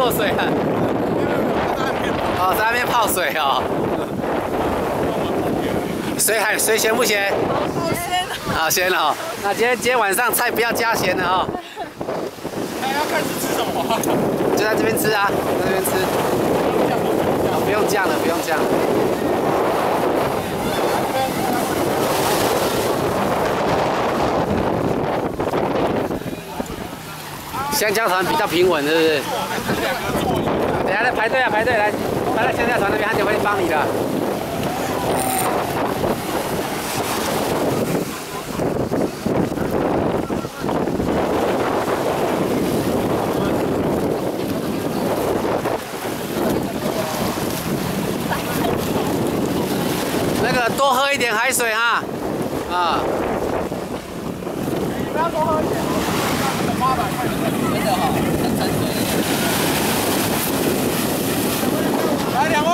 落水啊！在那边泡水啊！水海水咸不咸？好咸啊！好咸哦！那今天今天晚上菜不要加咸的啊！那要看是吃什么？就在这边吃啊！在这边吃。不用酱了，不用酱了。香蕉船比较平稳，是不是？等下来排队啊，排队来，排到香蕉船那边，他就会帮你的。那个多喝一点海水哈，啊。不要多喝一点，等八百块。真的哈，很沉水。来两位。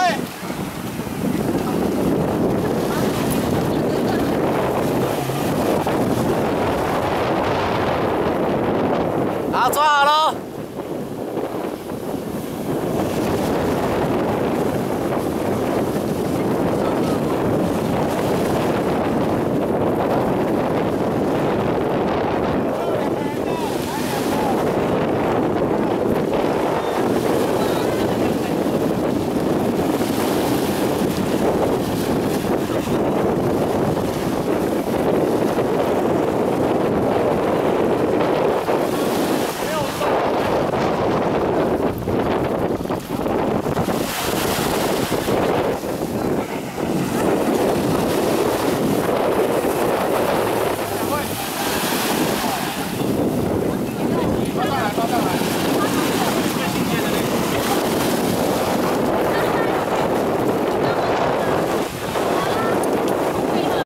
抓好喽。